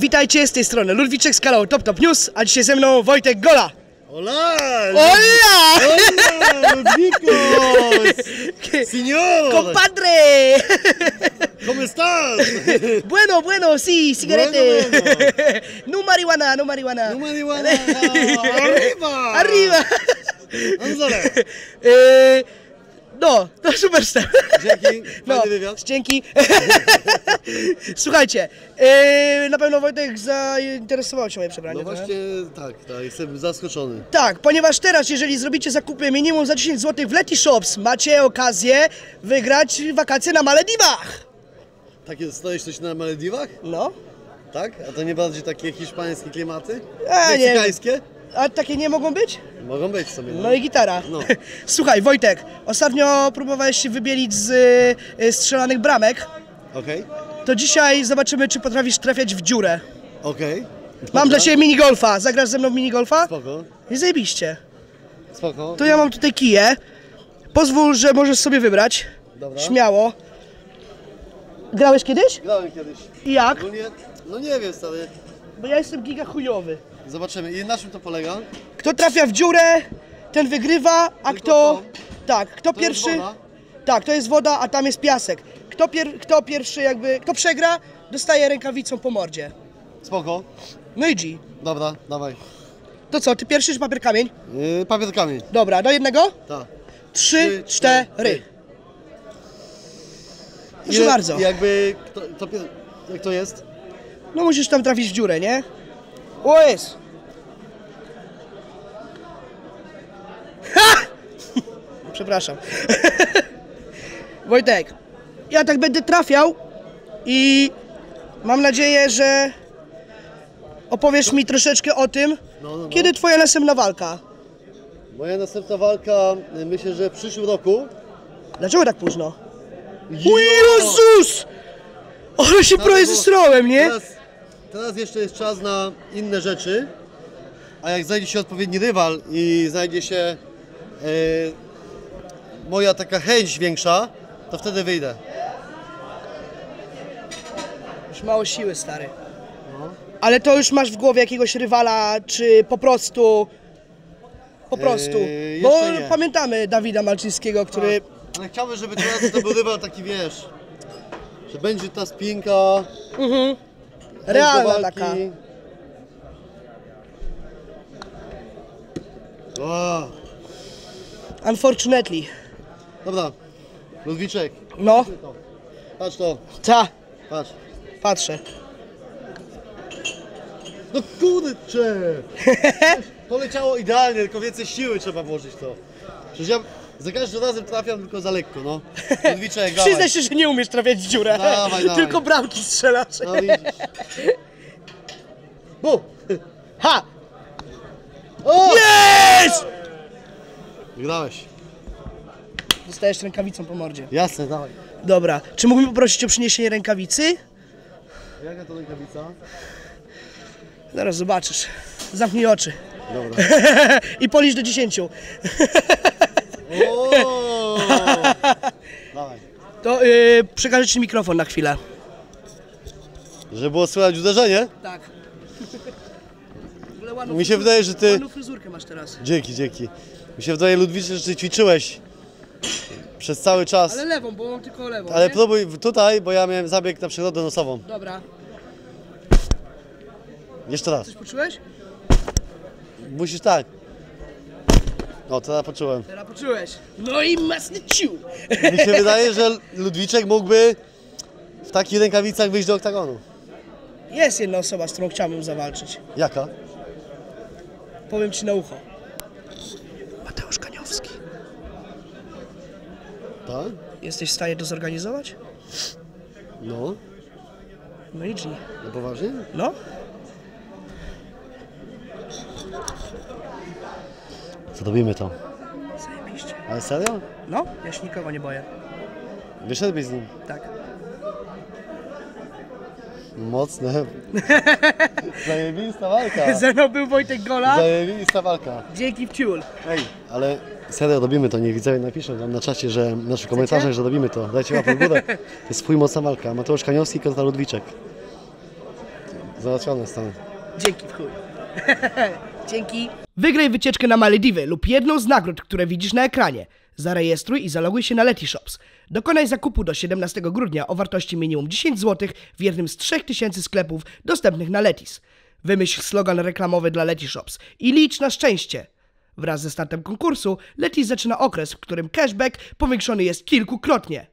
Witajcie z tej strony Ludwiczek z kanału Top Top News, a dzisiaj ze mną Wojtek Gola. Hola! Hola! Hola, Ludwicos! Signor! Compadre! ¿Cómo estás? Bueno, bueno, sí, cigarette. Bueno, no marihuana, no marihuana. No marihuana. Arriba! Arriba. Anzole! E, no, to super step. Dzięki, No, fajny wywiad. dzięki. Słuchajcie, e, na pewno Wojtek zainteresował się moje przebranie. No trochę. właśnie, tak, tak, jestem zaskoczony. Tak, ponieważ teraz, jeżeli zrobicie zakupy minimum za 10 zł w Leti Shops, macie okazję wygrać wakacje na Malediwach. Takie stoisz coś na Malediwach? No, Tak? A to nie bardziej takie hiszpańskie klimaty? A, nie. A takie nie mogą być? Mogą być sobie. No i gitara. No. Słuchaj, Wojtek, ostatnio próbowałeś się wybielić z y, strzelanych bramek. Okej, To dzisiaj zobaczymy, czy potrafisz trafiać w dziurę. okej. Mam Dobra. dla Ciebie minigolfa. Zagrasz ze mną w minigolfa? Spoko, I zajebiście. spoko. To ja mam tutaj kije. Pozwól, że możesz sobie wybrać. Dobra. Śmiało. Grałeś kiedyś? Grałem kiedyś. I jak? No nie, no nie wiem stary. Bo ja jestem giga chujowy. Zobaczymy. I na czym to polega? Kto trafia w dziurę, ten wygrywa, a Tylko kto... to? Tak, kto To jest pierwszy... woda? Tak, to jest woda, a tam jest piasek. Kto, pier... kto pierwszy jakby... Kto przegra, dostaje rękawicą po mordzie. Spoko. No i G. Dobra, dawaj. To co, ty pierwszy czy papier kamień? Yy, papier kamień. Dobra, do jednego? Tak. Trzy, cztery. Proszę bardzo. Jakby, to, to, jak to jest? No musisz tam trafić w dziurę, nie? O jest! Ha! Przepraszam. Wojtek, ja tak będę trafiał i mam nadzieję, że opowiesz mi troszeczkę o tym, No, no, no. kiedy twoja następna walka. Moja następna walka, myślę, że w przyszłym roku. Dlaczego tak późno? O! Jezus! Ale się zesrałem, nie? Teraz, teraz jeszcze jest czas na inne rzeczy. A jak znajdzie się odpowiedni rywal i znajdzie się y, moja taka chęć większa, to wtedy wyjdę. Już mało siły, stary. Ale to już masz w głowie jakiegoś rywala, czy po prostu... Po prostu. Eee, Bo nie. pamiętamy Dawida Malczyńskiego, który... Ale chciałbym, żeby teraz to był rywal taki, wiesz, że będzie ta spinka, do Realna taka. O, Unfortunately. dobra, Ludwiczek, No, patrz to, ta, patrz. patrzę. No kurczę! To leciało idealnie, tylko więcej siły trzeba włożyć w to. Przecież ja za każdym razem trafiam tylko za lekko, no. Ludwiczek, dawaj. Przyznaj się, że nie umiesz trafiać w dziurę. Dawaj, dawaj. Tylko bramki strzelasz. No widzisz. Bu! Ha! O! Jest! Wygrałeś. Dostajesz rękawicą po mordzie. Jasne, dawaj. Dobra, czy mógłbym poprosić o przyniesienie rękawicy? Jaka to rękawica? Zaraz zobaczysz. Zamknij oczy. Dobra. I policz do 10. To yy, przekażę ci mikrofon na chwilę. Żeby było słychać uderzenie? Tak. W ogóle ładną Mi się fryzur- wydaje, że ty- Ładną fryzurkę masz teraz. Dzięki, dzięki. Mi się wydaje, Ludwiczek, że ty ćwiczyłeś przez cały czas. Ale lewą, bo mam tylko lewą. Ale nie? próbuj tutaj, bo ja miałem zabieg na przyrodę nosową. Dobra. Jeszcze raz. Coś poczułeś? Musisz tak. O, teraz poczułem. Teraz poczułeś. No i masny ciu. Mi się wydaje, że Ludwiczek mógłby w takich rękawicach wyjść do oktagonu. Jest jedna osoba, z którą chciałbym zawalczyć. Jaka? Powiem ci na ucho. Mateusz Kaniowski. Tak? Jesteś w stanie to zorganizować? No. No i G. No poważnie? No? Zrobimy to. Zajebiście. Ale serio? No, ja się nikogo nie boję. Wyszedłbyś z nim. Tak. Mocne. Zajebista walka. Ze mną był Wojtek Gola. Zajebista walka. Dzięki w ciul. Ej, ale serio robimy to, niech widzowie napiszą nam na czacie, że w naszych komentarzach, że robimy to. Dajcie łapę w górę. To jest swój mocna walka. Mateusz Kaniowski kontra Ludwiczek. Załatwione stany. Dzięki w chuj. Dzięki. Wygraj wycieczkę na Malediwy lub jedną z nagród, które widzisz na ekranie. Zarejestruj i zaloguj się na Letyshops. Dokonaj zakupu do 17 grudnia o wartości minimum 10 zł w jednym z 3000 sklepów dostępnych na Letis. Wymyśl slogan reklamowy dla Letyshops i licz na szczęście. Wraz ze startem konkursu Letis zaczyna okres, w którym cashback powiększony jest kilkukrotnie.